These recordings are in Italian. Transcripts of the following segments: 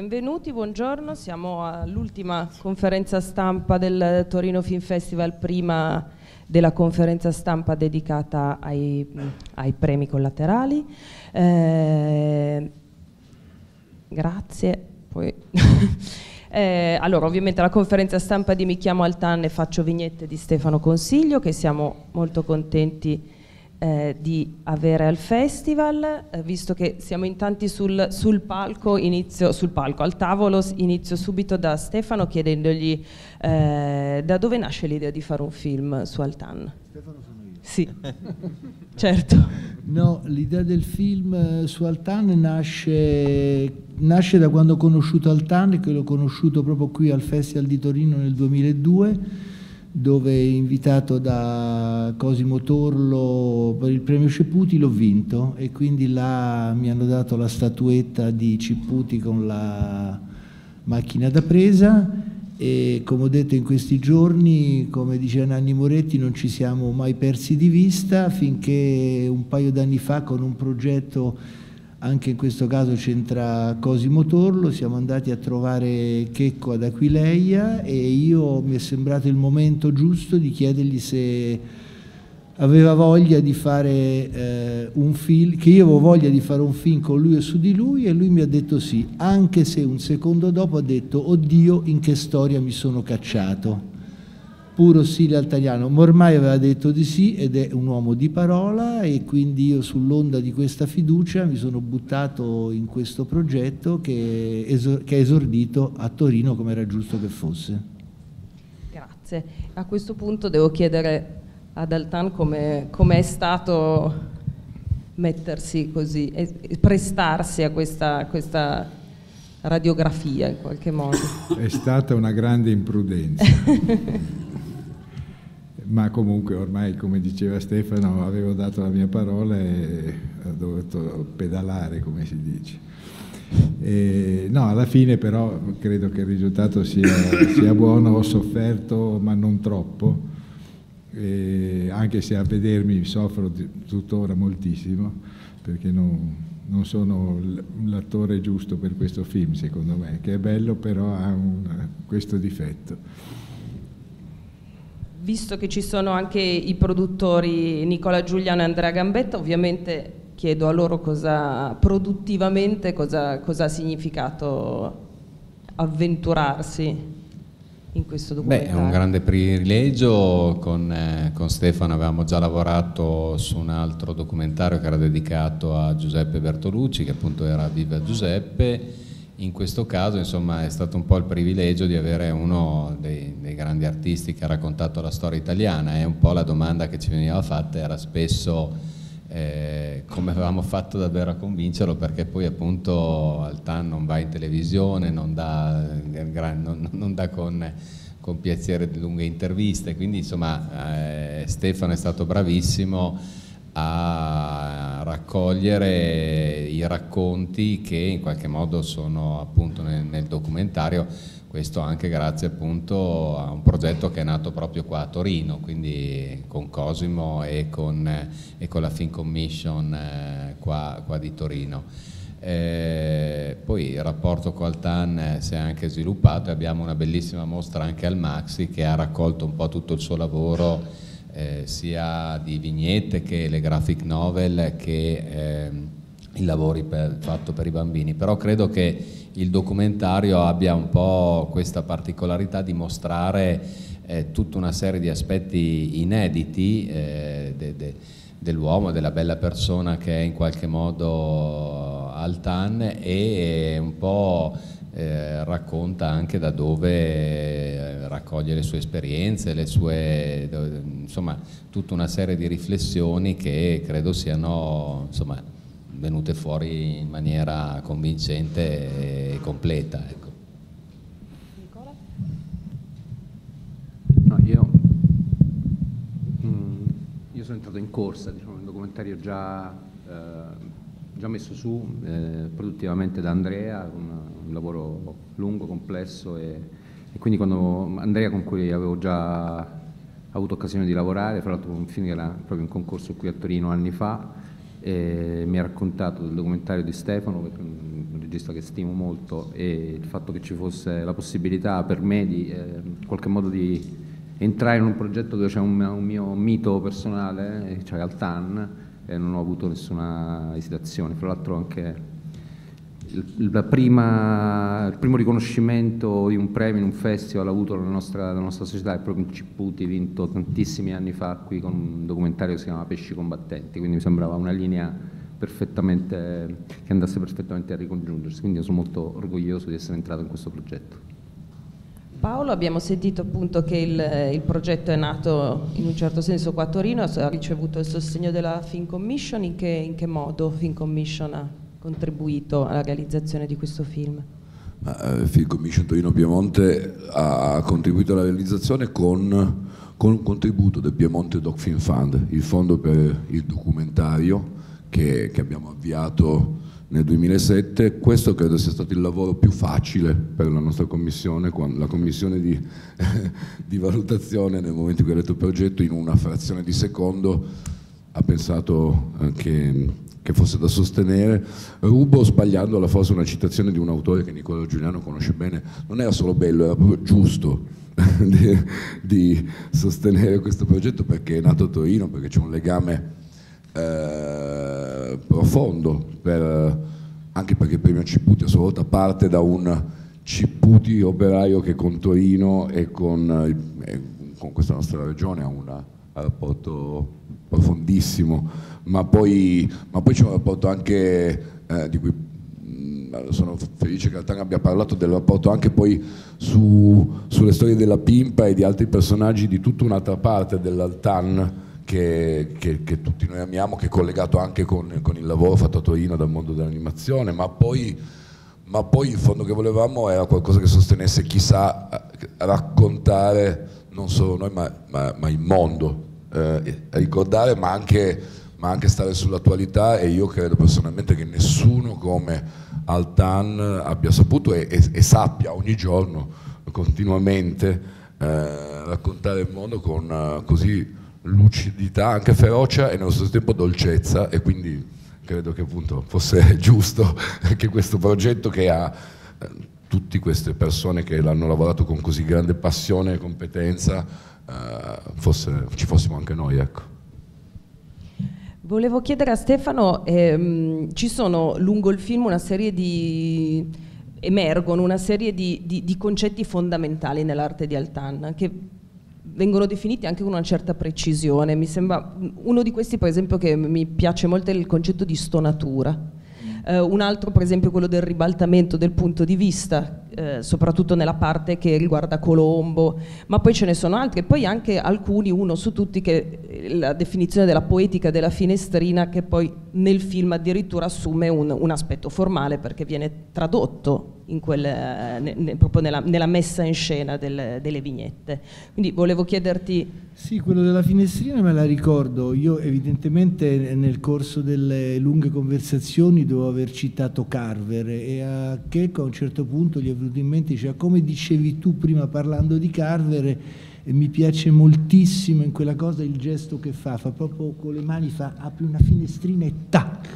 Benvenuti, buongiorno, siamo all'ultima conferenza stampa del Torino Film Festival, prima della conferenza stampa dedicata ai, ai premi collaterali. Eh, grazie. Eh, allora, ovviamente la conferenza stampa di Mi chiamo Altan e faccio vignette di Stefano Consiglio, che siamo molto contenti eh, di avere al festival, eh, visto che siamo in tanti sul, sul, palco, inizio, sul palco, al tavolo, inizio subito da Stefano chiedendogli eh, da dove nasce l'idea di fare un film su Altan. Stefano sono io. Sì, certo. No, l'idea del film eh, su Altan nasce, nasce da quando ho conosciuto Altan, che l'ho conosciuto proprio qui al Festival di Torino nel 2002 dove invitato da Cosimo Torlo per il premio Ceputi l'ho vinto e quindi là mi hanno dato la statuetta di Ciputi con la macchina da presa e come ho detto in questi giorni, come dice Nanni Moretti, non ci siamo mai persi di vista finché un paio d'anni fa con un progetto anche in questo caso c'entra Cosimo Torlo, siamo andati a trovare Checco ad Aquileia e io mi è sembrato il momento giusto di chiedergli se aveva voglia di fare eh, un film, che io avevo voglia di fare un film con lui e su di lui e lui mi ha detto sì, anche se un secondo dopo ha detto oddio in che storia mi sono cacciato puro stile altariano, ma ormai aveva detto di sì ed è un uomo di parola e quindi io sull'onda di questa fiducia mi sono buttato in questo progetto che, esor- che è esordito a Torino come era giusto che fosse. Grazie. A questo punto devo chiedere ad Altan come è stato mettersi così, e prestarsi a questa, questa radiografia in qualche modo. È stata una grande imprudenza. ma comunque ormai come diceva Stefano avevo dato la mia parola e ho dovuto pedalare come si dice. E, no, alla fine però credo che il risultato sia, sia buono, ho sofferto ma non troppo, e anche se a vedermi soffro tuttora moltissimo perché non, non sono l'attore giusto per questo film secondo me, che è bello però ha un, questo difetto visto che ci sono anche i produttori Nicola Giuliano e Andrea Gambetta, ovviamente chiedo a loro cosa produttivamente cosa, cosa ha significato avventurarsi in questo documentario. Beh, è un grande privilegio, con, eh, con, Stefano avevamo già lavorato su un altro documentario che era dedicato a Giuseppe Bertolucci, che appunto era Viva Giuseppe, in questo caso insomma, è stato un po' il privilegio di avere uno dei, dei, grandi artisti che ha raccontato la storia italiana e un po' la domanda che ci veniva fatta era spesso eh, come avevamo fatto davvero a convincerlo perché poi appunto Altan non va in televisione, non dà, non, non dà con, con, piacere lunghe interviste, quindi insomma eh, Stefano è stato bravissimo a raccogliere i racconti che in qualche modo sono appunto nel, nel, documentario, questo anche grazie appunto a un progetto che è nato proprio qua a Torino, quindi con Cosimo e con, e con la Film Commission eh, qua, qua, di Torino. Eh, poi il rapporto con Altan si è anche sviluppato e abbiamo una bellissima mostra anche al Maxi che ha raccolto un po' tutto il suo lavoro eh, sia di vignette che le graphic novel che eh, i lavori per, fatto per i bambini, però credo che il documentario abbia un po' questa particolarità di mostrare eh, tutta una serie di aspetti inediti eh, de, de, dell'uomo, della bella persona che è in qualche modo Altan e un po' eh, racconta anche da dove eh, raccoglie le sue esperienze, le sue, insomma tutta una serie di riflessioni che credo siano insomma, venute fuori in maniera convincente e completa. Ecco. No, io, mm, io, sono entrato in corsa, diciamo, un documentario già, eh, già messo su eh, produttivamente da Andrea, una, un lavoro lungo, complesso e, e, quindi quando Andrea con cui avevo già avuto occasione di lavorare, fra l'altro un che era proprio un concorso qui a Torino anni fa, e mi ha raccontato del documentario di Stefano, un regista che stimo molto, e il fatto che ci fosse la possibilità per me di eh, in qualche modo di entrare in un progetto dove c'è un, un, mio mito personale, cioè Altan, e non ho avuto nessuna esitazione. Fra l'altro anche il, prima, il, primo riconoscimento di un premio in un festival avuto nella nostra, nella nostra società è proprio in Ciputi, vinto tantissimi anni fa qui con un documentario che si chiama Pesci Combattenti, quindi mi sembrava una linea che andasse perfettamente a ricongiungersi, quindi sono molto orgoglioso di essere entrato in questo progetto. Paolo, abbiamo sentito appunto che il, il, progetto è nato in un certo senso qua a Torino, ha ricevuto il sostegno della Fin Commission, in che, in che modo Fin Commission ha contribuito alla realizzazione di questo film? Uh, Film Commission Torino Piemonte ha contribuito alla realizzazione con, con un contributo del Piemonte Doc Film Fund, il fondo per il documentario che, che abbiamo avviato nel 2007. Questo credo sia stato il lavoro più facile per la nostra commissione, la commissione di, di valutazione nel momento in cui ha letto il progetto in una frazione di secondo ha pensato eh, che che fosse da sostenere. Rubo, sbagliandola, forse una citazione di un autore che Nicola Giuliano conosce bene, non era solo bello, era proprio giusto di, di, sostenere questo progetto perché è nato a Torino, perché c'è un legame eh, profondo, per, anche perché premio Ciputi a sua volta parte da un Ciputi operaio che con Torino e con, eh, con questa nostra regione ha un rapporto profondissimo, ma poi, ma poi c'è un rapporto anche eh, di cui sono felice che Altan abbia parlato del rapporto anche poi su, sulle storie della Pimpa e di altri personaggi di tutta un'altra parte dell'Altan che, che, che, tutti noi amiamo, che è collegato anche con, con, il lavoro fatto a Torino dal mondo dell'animazione, ma poi, ma poi il fondo che volevamo era qualcosa che sostenesse chissà raccontare non solo noi ma, ma, ma il mondo eh, ricordare ma anche, ma anche, stare sull'attualità e io credo personalmente che nessuno come Altan abbia saputo e, e, e sappia ogni giorno continuamente eh, raccontare il mondo con uh, così lucidità, anche ferocia e nello stesso tempo dolcezza e quindi credo che appunto fosse giusto che questo progetto che ha eh, tutte queste persone che l'hanno lavorato con così grande passione e competenza eh, fosse, ci fossimo anche noi. Ecco. Volevo chiedere a Stefano, ehm, ci sono lungo il film una serie di emergono una serie di, di, di concetti fondamentali nell'arte di Altan che vengono definiti anche con una certa precisione. Mi sembra uno di questi, per esempio, che mi piace molto è il concetto di stonatura. Eh, un altro per esempio quello del ribaltamento del punto di vista, eh, soprattutto nella parte che riguarda Colombo, ma poi ce ne sono altri. E poi anche alcuni, uno su tutti, che è la definizione della poetica della finestrina che poi nel film addirittura assume un, un aspetto formale perché viene tradotto quel, ne, ne, proprio nella, nella, messa in scena del, delle vignette. Quindi volevo chiederti... Sì, quello della finestrina me la ricordo. Io evidentemente nel corso delle lunghe conversazioni dovevo aver citato Carver e a Checco a un certo punto gli è venuto in mente, cioè, come dicevi tu prima parlando di Carver, e mi piace moltissimo in quella cosa il gesto che fa, fa proprio con le mani, fa, apre una finestrina e tac,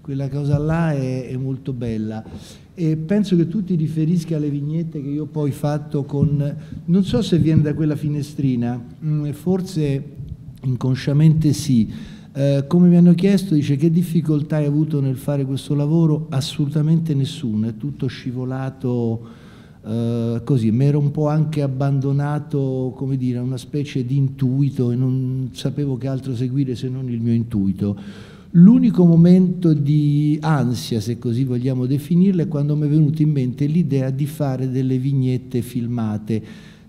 quella cosa là è, è molto bella e penso che tu ti riferisca alle vignette che io poi ho fatto con, non so se viene da quella finestrina, mm, forse inconsciamente sì, eh, come mi hanno chiesto, dice che difficoltà hai avuto nel fare questo lavoro? Assolutamente nessuna, è tutto scivolato eh, così, mi ero un po' anche abbandonato, come dire, a una specie di intuito e non sapevo che altro seguire se non il mio intuito. L'unico momento di ansia, se così vogliamo definirla, è quando mi è venuta in mente l'idea di fare delle vignette filmate,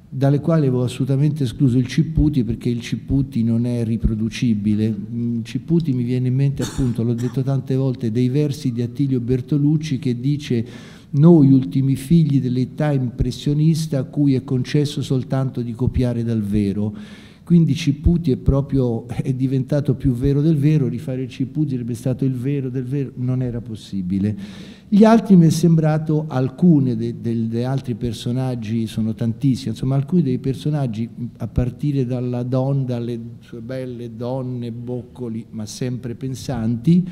dalle quali avevo assolutamente escluso il Cipputi perché il Cipputi non è riproducibile. Il mm, Cipputi mi viene in mente appunto, l'ho detto tante volte, dei versi di Attilio Bertolucci che dice noi ultimi figli dell'età impressionista a cui è concesso soltanto di copiare dal vero quindi Ciputi è proprio è diventato più vero del vero, rifare Ciputi sarebbe stato il vero del vero, non era possibile. Gli altri mi è sembrato, alcuni degli altri personaggi, sono tantissimi, insomma alcuni dei personaggi a partire dalla donna, dalle sue belle donne, boccoli, ma sempre pensanti,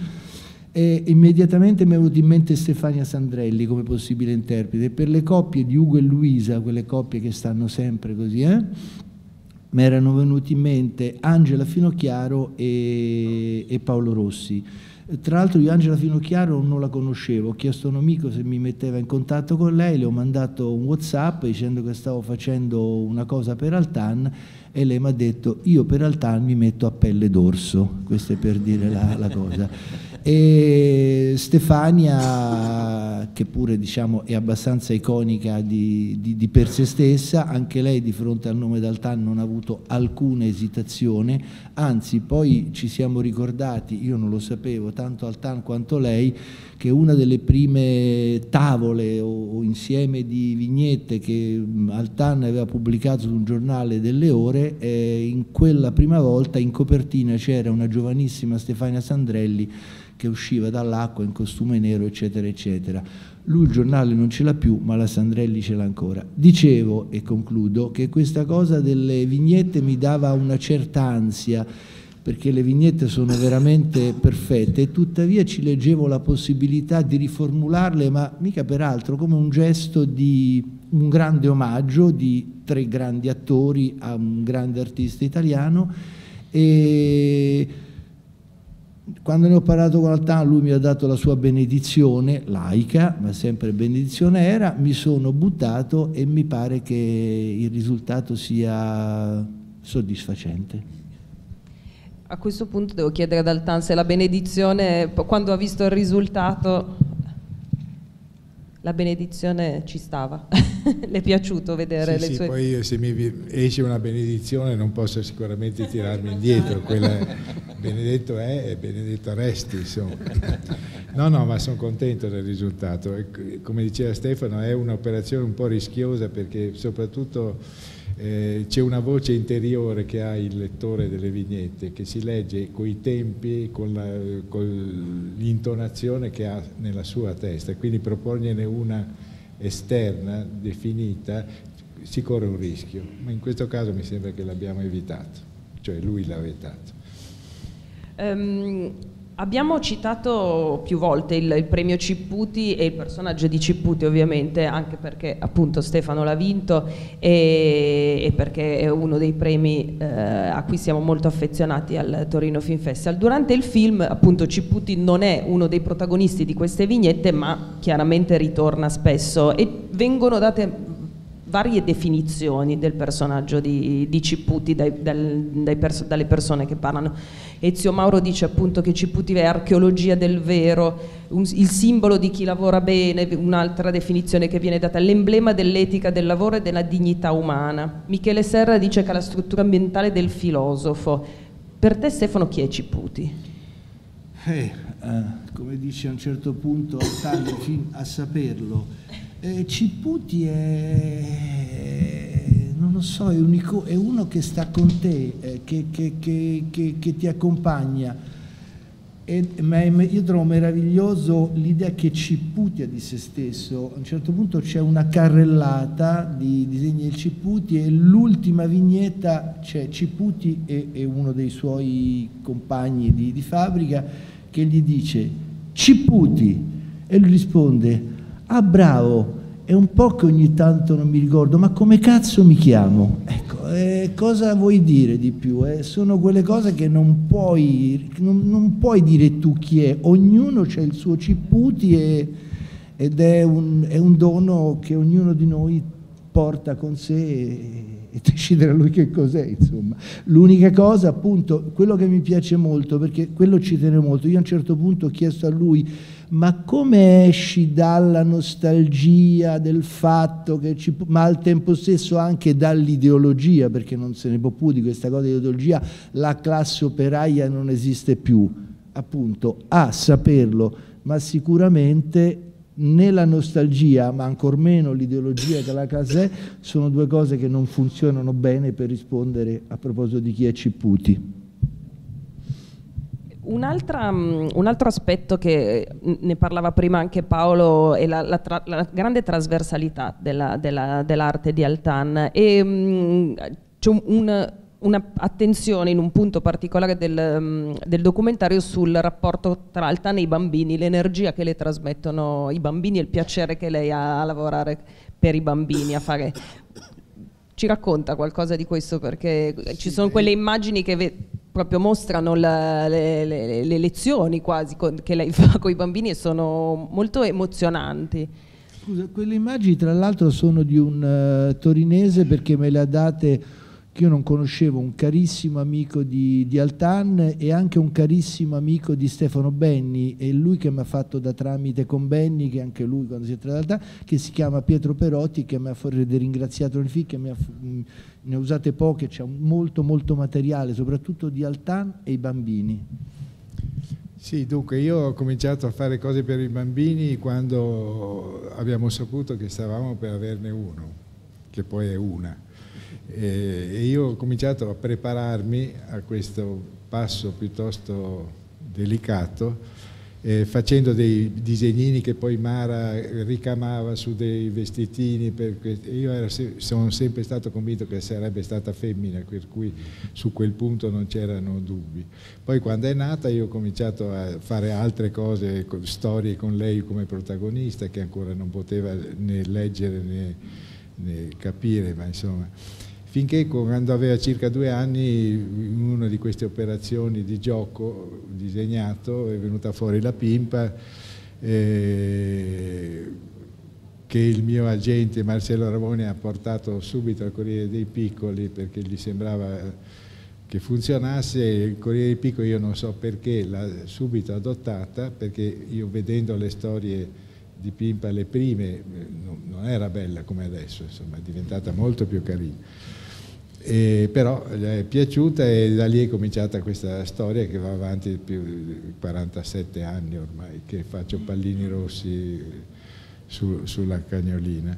e immediatamente mi è venuto in mente Stefania Sandrelli come possibile interprete. Per le coppie di Ugo e Luisa, quelle coppie che stanno sempre così, eh, mi erano venuti in mente Angela Finocchiaro e, e Paolo Rossi. Tra l'altro io Angela Finocchiaro non la conoscevo, ho chiesto a un amico se mi metteva in contatto con lei, le ho mandato un Whatsapp dicendo che stavo facendo una cosa per Altan e lei mi ha detto io per Altan mi metto a pelle d'orso, questo è per dire la, la cosa. E Stefania, che pure diciamo, è abbastanza iconica di, di, di, per se stessa, anche lei di fronte al nome d'Altan non ha avuto alcuna esitazione, anzi poi ci siamo ricordati, io non lo sapevo, tanto Altan quanto lei, che una delle prime tavole o, o insieme di vignette che Altan aveva pubblicato su un giornale delle ore, eh, in quella prima volta in copertina c'era una giovanissima Stefania Sandrelli che usciva dall'acqua in costume nero, eccetera, eccetera. Lui il giornale non ce l'ha più, ma la Sandrelli ce l'ha ancora. Dicevo, e concludo, che questa cosa delle vignette mi dava una certa ansia, perché le vignette sono veramente perfette e tuttavia ci leggevo la possibilità di riformularle, ma mica peraltro come un gesto di un grande omaggio di tre grandi attori a un grande artista italiano e quando ne ho parlato con Altan lui mi ha dato la sua benedizione laica, ma sempre benedizione era, mi sono buttato e mi pare che il risultato sia soddisfacente. A questo punto devo chiedere ad Altan se la benedizione, quando ha visto il risultato, la benedizione ci stava. Le è piaciuto vedere sì, le sì, sue... poi se mi esce una benedizione non posso sicuramente tirarmi indietro, quella benedetto è e benedetto resti, insomma. No, no, ma sono contento del risultato. Come diceva Stefano, è un'operazione un po' rischiosa perché soprattutto eh, c'è una voce interiore che ha il lettore delle vignette, che si legge con i tempi, con l'intonazione che ha nella sua testa, quindi proporgliene una esterna, definita, si corre un rischio, ma in questo caso mi sembra che l'abbiamo evitato, cioè lui l'ha evitato. Um, Abbiamo citato più volte il, il, premio Cipputi e il personaggio di Cipputi ovviamente, anche perché appunto Stefano l'ha vinto e, e, perché è uno dei premi eh, a cui siamo molto affezionati al Torino Film Festival. Durante il film appunto Cipputi non è uno dei protagonisti di queste vignette ma chiaramente ritorna spesso e vengono date varie definizioni del personaggio di, di Cipputi dai, dal, dai perso, dalle persone che parlano. Ezio Mauro dice appunto che Cipputi è archeologia del vero, un, il simbolo di chi lavora bene, un'altra definizione che viene data, l'emblema dell'etica del lavoro e della dignità umana. Michele Serra dice che è la struttura ambientale del filosofo. Per te Stefano chi è Cipputi? Eh, eh, come dice a un certo punto a saperlo eh, Ciputi è, lo so, è, unico, è, uno che sta con te, eh, che, che, che, che, ti accompagna. E, ma io trovo meraviglioso l'idea che Ciputi ha di se stesso. A un certo punto c'è una carrellata di disegni del Ciputi e l'ultima vignetta c'è Ciputi e, e, uno dei suoi compagni di, di fabbrica che gli dice Ciputi e lui risponde ah bravo, è un po' che ogni tanto non mi ricordo, ma come cazzo mi chiamo? Ecco, eh, cosa vuoi dire di più? Eh? Sono quelle cose che non puoi, non, non puoi dire tu chi è, ognuno ha il suo Ciputi e, ed è un, è un, dono che ognuno di noi porta con sé e, e decidere lui che cos'è, insomma. L'unica cosa, appunto, quello che mi piace molto, perché quello ci tiene molto, io a un certo punto ho chiesto a lui ma come esci dalla nostalgia del fatto che ci, ma al tempo stesso anche dall'ideologia, perché non se ne può più di questa cosa di ideologia, la classe operaia non esiste più, appunto, a saperlo, ma sicuramente né la nostalgia, ma ancor meno l'ideologia che la casa è, sono due cose che non funzionano bene per rispondere a proposito di chi è Ciputi. Un, un, altro aspetto che ne parlava prima anche Paolo è la, la, tra, la grande trasversalità della, della, dell'arte di Altan. E mh, c'è un, un un'attenzione in un punto particolare del, um, del, documentario sul rapporto tra Altan e i bambini, l'energia che le trasmettono i bambini e il piacere che lei ha a lavorare per i bambini, a fare... Ci racconta qualcosa di questo perché ci sono quelle immagini che proprio mostrano la, le, le, le, lezioni quasi con, che lei fa con i bambini e sono molto emozionanti. Scusa, quelle immagini tra l'altro sono di un uh, torinese perché me le ha date che io non conoscevo un carissimo amico di, di, Altan e anche un carissimo amico di Stefano Benni e lui che mi ha fatto da tramite con Benni che anche lui quando si è trattato Altan che si chiama Pietro Perotti che mi ha ringraziato nel film che ha, ne ha usate poche c'è molto molto materiale soprattutto di Altan e i bambini sì, dunque io ho cominciato a fare cose per i bambini quando abbiamo saputo che stavamo per averne uno, che poi è una. E io ho cominciato a prepararmi a questo passo piuttosto delicato eh, facendo dei disegnini che poi Mara ricamava su dei vestitini io ero, sono sempre stato convinto che sarebbe stata femmina per cui su quel punto non c'erano dubbi. Poi quando è nata io ho cominciato a fare altre cose storie con lei come protagonista che ancora non poteva né leggere né, né capire ma insomma finché quando aveva circa due anni in una di queste operazioni di gioco disegnato è venuta fuori la pimpa eh, che il mio agente Marcello Ramone ha portato subito al Corriere dei Piccoli perché gli sembrava che funzionasse. Il Corriere dei Piccoli io non so perché l'ha subito adottata perché io vedendo le storie di Pimpa le prime non era bella come adesso insomma è diventata molto più carina e però è piaciuta e da lì è cominciata questa storia che va avanti più di 47 anni ormai, che faccio pallini rossi su, sulla cagnolina.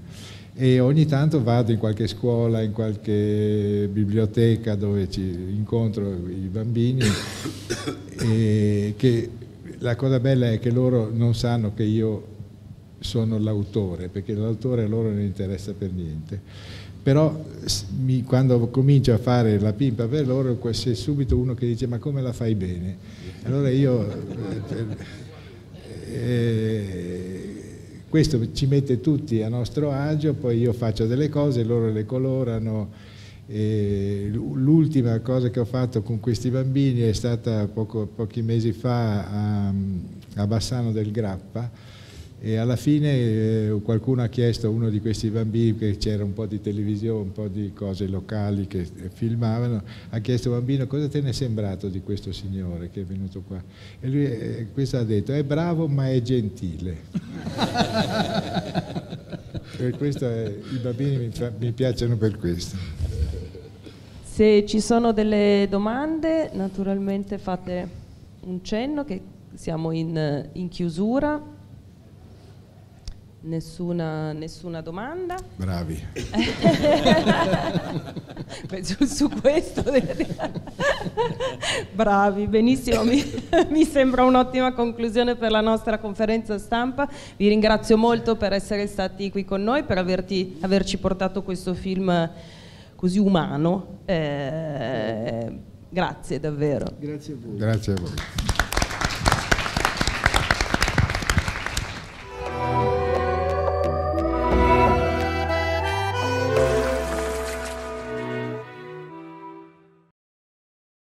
E ogni tanto vado in qualche scuola, in qualche biblioteca dove incontro i bambini e che la cosa bella è che loro non sanno che io sono l'autore, perché l'autore a loro non interessa per niente però mi, quando comincio a fare la pimpa per loro c'è subito uno che dice ma come la fai bene? Allora io, eh, eh, questo ci mette tutti a nostro agio, poi io faccio delle cose, loro le colorano. L'ultima cosa che ho fatto con questi bambini è stata poco, pochi mesi fa a, a Bassano del Grappa, e alla fine eh, qualcuno ha chiesto a uno di questi bambini, che c'era un po' di televisione, un po' di cose locali che filmavano, ha chiesto al bambino cosa te ne è sembrato di questo signore che è venuto qua. E lui eh, questo ha detto, è bravo ma è gentile. e questo è, I bambini mi, mi piacciono per questo. Se ci sono delle domande, naturalmente fate un cenno che siamo in, in chiusura. Nessuna, nessuna, domanda. Bravi. Penso su questo. Bravi, benissimo, mi, mi, sembra un'ottima conclusione per la nostra conferenza stampa. Vi ringrazio molto per essere stati qui con noi, per averti, averci portato questo film così umano. Eh, grazie davvero. Grazie a voi. Grazie a voi.